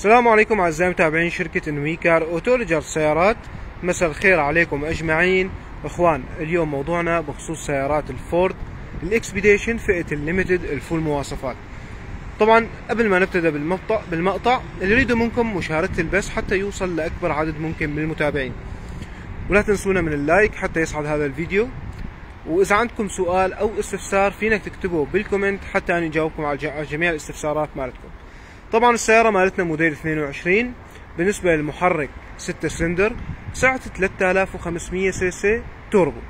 السلام عليكم أعزائي متابعين شركة إنويكار أوتو لتجارة السيارات مساء الخير عليكم أجمعين. إخوان اليوم موضوعنا بخصوص سيارات الفورد الإكسبيديشن فئة الليمتد الفول مواصفات. طبعا قبل ما نبتدأ بالمقطع بالمقطع اللي يريدوا منكم مشاهدة البث حتى يوصل لأكبر عدد ممكن من المتابعين. ولا تنسونا من ال like حتى يصعد هذا الفيديو. وإذا عندكم سؤال أو استفسار فينك تكتبه بال comment حتى أنا أجاوبكم على جميع الاستفسارات مالتكم. طبعا السيارة مالتنا موديل 22 بالنسبة للمحرك 6 سلندر سعته 3500 cc turbo.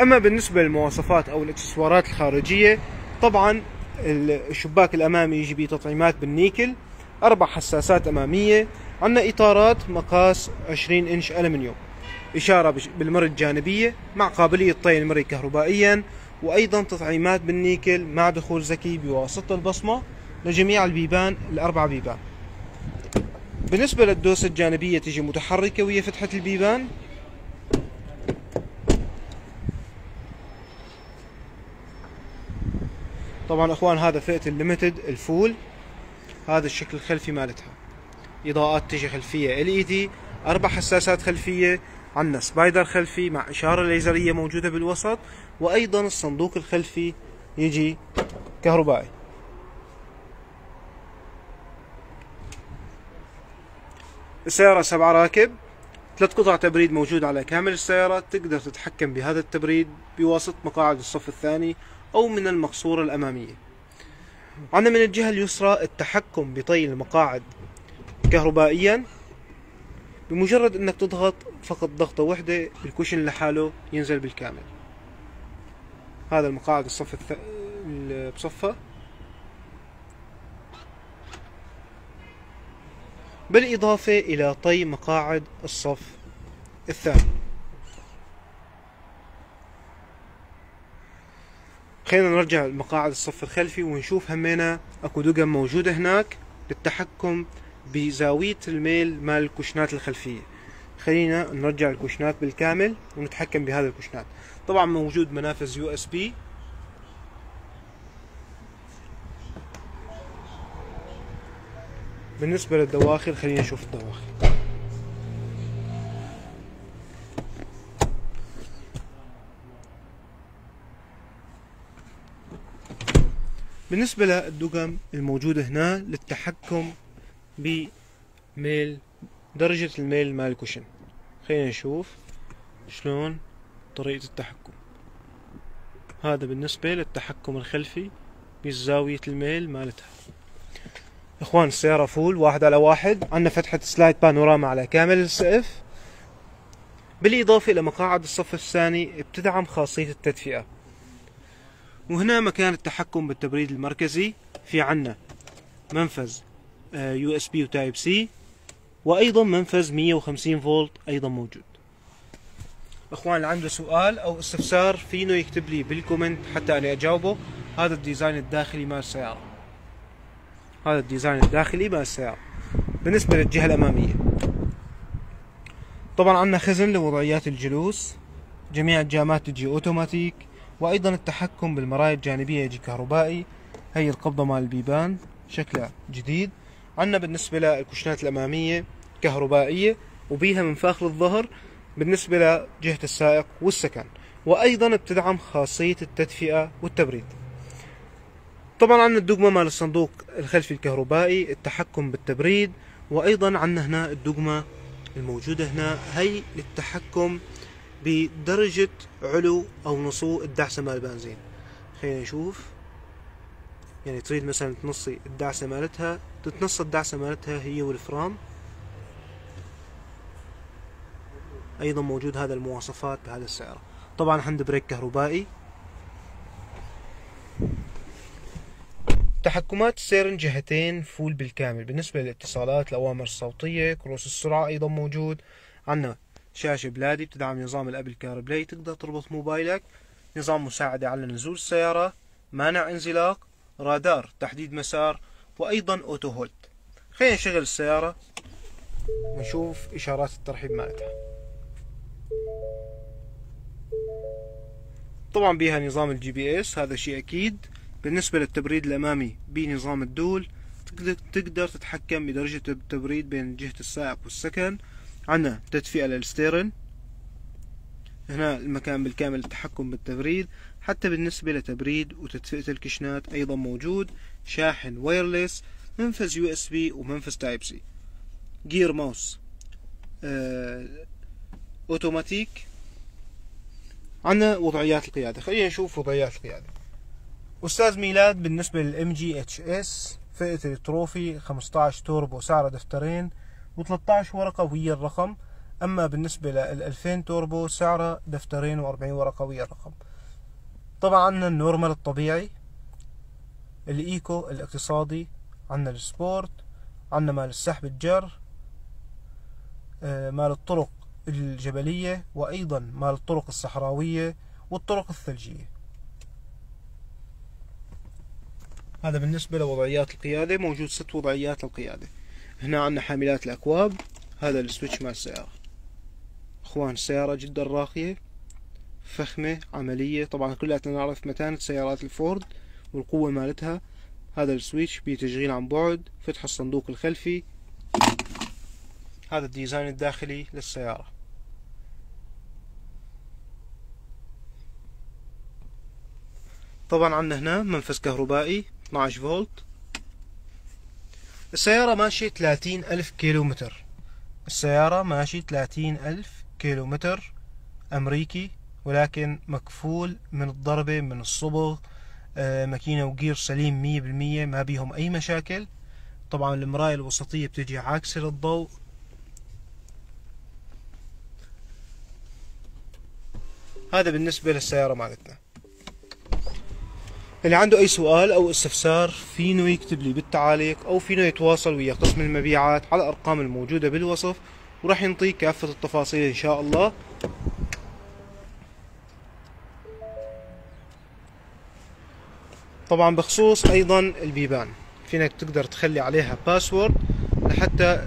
أما بالنسبة للمواصفات أو الإكسسوارات الخارجية طبعا الشباك الأمامي يجي بتطعيمات بالنيكل أربع حساسات أمامية عندنا إطارات مقاس 20 إنش الومنيوم إشارة بالمري الجانبية مع قابلية طي المري كهربائيا وأيضا تطعيمات بالنيكل مع دخول ذكي بواسطة البصمة. لجميع البيبان الأربع بيبان. بالنسبة للدوسة الجانبية تيجي متحركة وهي فتحة البيبان. طبعا أخوان هذا فئة الليمتد الفول. هذا الشكل الخلفي مالتها. إضاءات تجي خلفية ال اي دي أربع حساسات خلفية عندنا سبايدر خلفي مع إشارة ليزرية موجودة بالوسط وأيضا الصندوق الخلفي يجي كهربائي. السيارة سبعة راكب ثلاث قطع تبريد موجود على كامل السيارة تقدر تتحكم بهذا التبريد بواسطة مقاعد الصف الثاني أو من المقصورة الأمامية. عندنا من الجهة اليسرى التحكم بطي المقاعد كهربائيا بمجرد أنك تضغط فقط ضغطة واحدة الكوشن لحاله ينزل بالكامل. هذا المقاعد الصف الث... بصفة. بالإضافة إلى طي مقاعد الصف الثاني. خلينا نرجع لمقاعد الصف الخلفي ونشوف همينا أكو دقم موجودة هناك للتحكم بزاوية الميل مال الكوشنات الخلفية. خلينا نرجع الكوشنات بالكامل ونتحكم بهذا الكوشنات. طبعا موجود منافذ USB بالنسبة للدواخل خلينا نشوف الدواخل. بالنسبة للدقم الموجودة هنا للتحكم بميل درجة الميل مال الكوشن. خلينا نشوف شلون طريقة التحكم. هذا بالنسبة للتحكم الخلفي بزاوية الميل مالتها. إخوان السيارة full واحد على واحد. عندنا فتحة slide panorama على كامل السقف. بالإضافة إلى مقاعد الصف الثاني بتدعم خاصية التدفئة. وهنا مكان التحكم بالتبريد المركزي. في عنا منفذ USB و Type-C وأيضا منفذ 150 فولت أيضا موجود. إخوان اللي عنده سؤال أو استفسار فينه يكتب لي بال comment حتى أنا أجاوبه. هذا ال design الداخلي مال السيارة. هذا ال design الداخلي مال السيارة بالنسبة للجهة الأمامية. طبعا عندنا خزن لوضعيات الجلوس. جميع الجامات تجي أوتوماتيك. وأيضا التحكم بالمرايا الجانبية يجي كهربائي. هي القبضة مال البيبان شكلها جديد. عندنا بالنسبة للكشنات الأمامية كهربائية وبيها منفاخ للظهر. بالنسبة لجهة السائق والسكن. وأيضا بتدعم خاصية التدفئة والتبريد. طبعا عندنا الدقمة مال الصندوق الخلفي الكهربائي التحكم بالتبريد وأيضا عندنا هنا الدقمة الموجودة هنا هي للتحكم بدرجة علو أو نصو الدعسة مال البنزين. خلينا نشوف. يعني تريد مثلا تنصي الدعسة مالتها تتنص الدعسة مالتها هي والفرام. أيضا موجود هذا المواصفات بهذه السيارة طبعا عند brake كهربائي. تحكمات ال steering جهتين full بالكامل. بالنسبة للاتصالات الأوامر الصوتية كروس السرعة أيضا موجود. عنا شاشة بلادي بتدعم نظام ال Apple CarPlay تقدر تربط موبايلك. نظام مساعدة على نزول السيارة مانع انزلاق رادار تحديد مسار وأيضا auto hold. خلينا نشغل السيارة ونشوف إشارات الترحيب مالتها. طبعا بيها نظام ال GPS هذا شيء أكيد. بالنسبة للتبريد الأمامي بنظام ال dual تقدر تتحكم بدرجة التبريد بين جهة السائق والسكن. عنا تدفئة لل steering هنا المكان بالكامل للتحكم بالتبريد. حتى بالنسبة لتبريد وتدفئة الكشنات أيضا موجود. شاحن wireless منفذ USB ومنفذ Type-C gear mouse automatic عندنا وضعيات القيادة. خلينا نشوف وضعيات القيادة. أستاذ ميلاد بالنسبة لل MG HS فئة ال Trophy 15 توربو سعره دفترين و13 ورقة ويا الرقم. أما بالنسبة لل 2000 توربو سعره دفترين و40 ورقة ويا الرقم. طبعا ال normal الطبيعي ال eco الاقتصادي عندنا ال sport عندنا مال السحب الجر آه، مال الطرق الجبلية وأيضا مال الطرق الصحراوية والطرق الثلجية. هذا بالنسبة لوضعيات القيادة موجود ست وضعيات القيادة هنا عندنا حاملات الأكواب هذا ال switch مال السيارة. أخوان السيارة جدا راقية فخمة عملية. طبعا كلنا نعرف متانة سيارات الفورد والقوة مالتها. هذا ال switch بتشغيل عن بعد فتح الصندوق الخلفي. هذا ال design الداخلي للسيارة. طبعا عندنا هنا منفذ كهربائي. 12 فولت. السيارة ماشية 30 ألف كيلو متر السيارة ماشية 30 ألف كيلو متر أمريكي ولكن مكفول من الضربة من الصبغ آه، ماكينة وجير سليم مية بالمية ما بيهم أي مشاكل. طبعا المراية الوسطية بتجي عاكسة للضوء هذا بالنسبة للسيارة مالتنا. اللي عنده أي سؤال أو استفسار فينه يكتب لي بالتعاليق أو فينه يتواصل ويا قسم المبيعات على الأرقام الموجودة بالوصف وراح ينطيك كافة التفاصيل إن شاء الله. طبعا بخصوص أيضا البيبان فينك تقدر تخلي عليها باسورد لحتى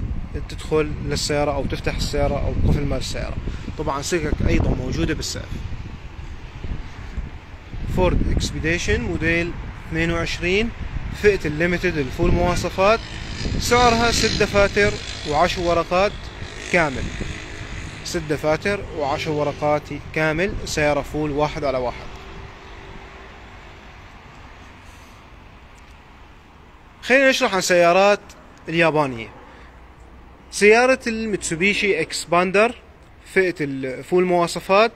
تدخل للسيارة أو تفتح السيارة أو القفل مال السيارة. طبعا سكك أيضا موجودة بالسقف Ford Expedition موديل 22 فئة ال Limited ال full مواصفات سعرها ست دفاتر وعشر ورقات كامل. ست دفاتر وعشر ورقات كامل سيارة full واحد على واحد. خلينا نشرح عن سيارات اليابانية. سيارة ال Mitsubishi Xpander فئة ال full مواصفات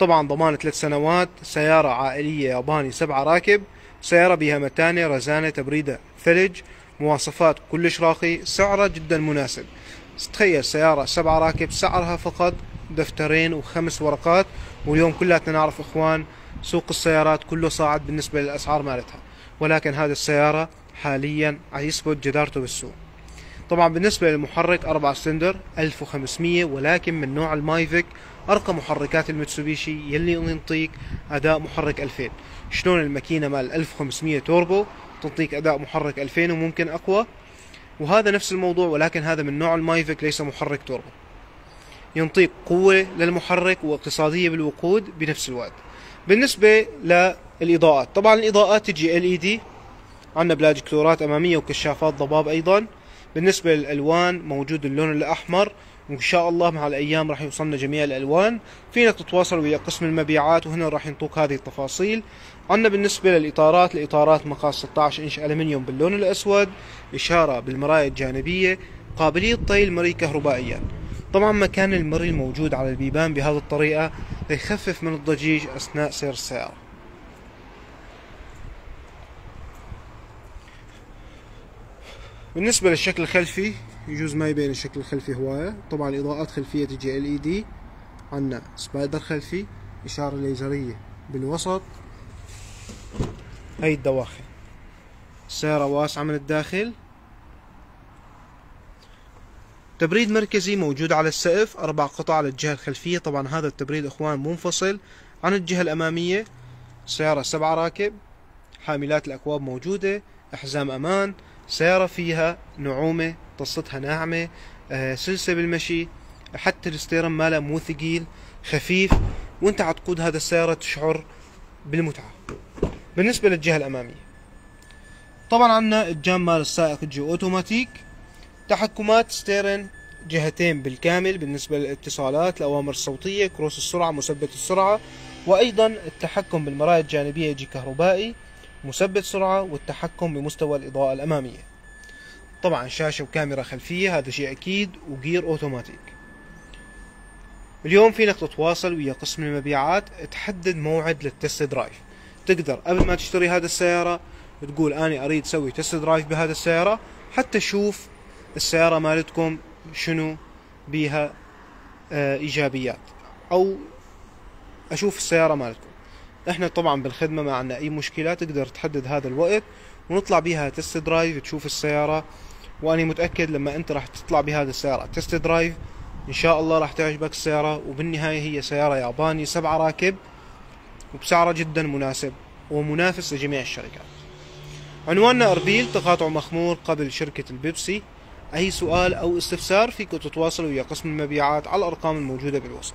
طبعا ضمان ثلاث سنوات سيارة عائلية ياباني سبعة راكب سيارة بها متانة رزانة تبريدة ثلج مواصفات كلش راقي سعرها جدا مناسب. تخيل سيارة سبعة راكب سعرها فقط دفترين وخمس ورقات واليوم كلاتنا نعرف إخوان سوق السيارات كله صاعد بالنسبة للأسعار مالتها. ولكن هذه السيارة حاليا يثبت جدارته بالسوق. طبعا بالنسبة للمحرك أربعة سلندر 1500 ولكن من نوع ال MIVEC أرقى محركات المتسوبيشي يلي ينطيك أداء محرك 2000 شلون الماكينة مال 1500 توربو تنطيك أداء محرك 2000 وممكن أقوى؟ وهذا نفس الموضوع ولكن هذا من نوع ال MIVEC ليس محرك توربو. ينطيك قوة للمحرك واقتصادية بالوقود بنفس الوقت. بالنسبة للإضاءات طبعا الإضاءات تجي LED عندنا بلاج كلورات أمامية وكشافات ضباب أيضا. بالنسبة للألوان موجود اللون الأحمر وإن شاء الله مع الأيام راح يوصلنا جميع الألوان. فينك تتواصل ويا قسم المبيعات وهنا راح ينطوك هذه التفاصيل. عندنا بالنسبة للإطارات الإطارات مقاس 16 إنش ألمنيوم باللون الأسود إشارة بالمراية الجانبية قابلية طي المري كهربائيا طبعا مكان المري الموجود على البيبان بهذه الطريقة يخفف من الضجيج أثناء سير السيارة. بالنسبة للشكل الخلفي يجوز ما يبين الشكل الخلفي هواية طبعا الإضاءات خلفية تجي LED عنا spider خلفي إشارة ليزرية بالوسط. هاي الدواخل. السيارة واسعة من الداخل. تبريد مركزي موجود على السقف أربع قطع على الجهة الخلفية. طبعا هذا التبريد إخوان منفصل عن الجهة الأمامية. سيارة سبعة راكب حاملات الأكواب موجودة أحزام أمان. سيارة فيها نعومة طصتها ناعمة آه سلسة بالمشي حتى الستيرن مالها مو ثقيل خفيف وانت عتقود هذا السيارة تشعر بالمتعة. بالنسبة للجهة الأمامية. طبعا عندنا الجام مال السائق الجي أوتوماتيك. تحكمات steering جهتين بالكامل بالنسبة للاتصالات الأوامر الصوتية كروس السرعة مثبت السرعة وأيضا التحكم بالمرايا الجانبية يجي كهربائي. مثبت سرعة والتحكم بمستوى الإضاءة الأمامية. طبعا شاشة وكاميرا خلفية هذا شيء أكيد و gear automatic. اليوم فينك تتواصل ويا قسم المبيعات تحدد موعد لل test drive. تقدر قبل ما تشتري هذه السيارة تقول أنا أريد أسوي test drive بهذه السيارة حتى أشوف السيارة مالتكم شنو بيها آه إيجابيات. أو أشوف السيارة مالتكم. إحنا طبعا بالخدمة ما عندنا أي مشكلة تقدر تحدد هذا الوقت ونطلع بيها test drive تشوف السيارة. وأنا متأكد لما أنت راح تطلع بهذه السيارة test drive إن شاء الله راح تعجبك السيارة. وبالنهاية هي سيارة ياباني سبعة راكب وبسعره جدا مناسب ومنافس لجميع الشركات. عنواننا أربيل تقاطع مخمور قبل شركة البيبسي. أي سؤال أو استفسار فيك تتواصلوا ويا قسم المبيعات على الأرقام الموجودة بالوصف.